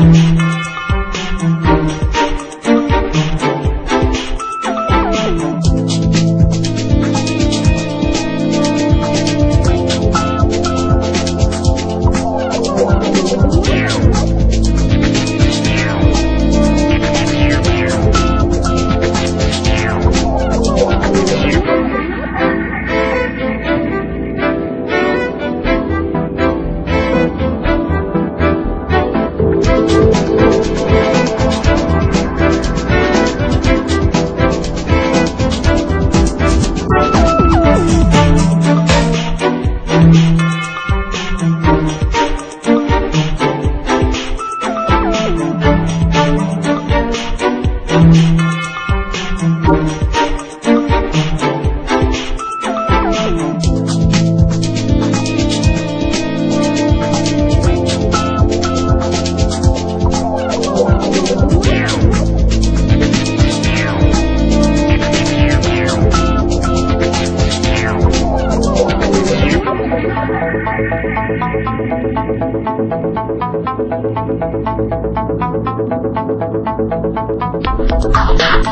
Thank you.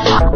Thank